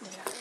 Yeah.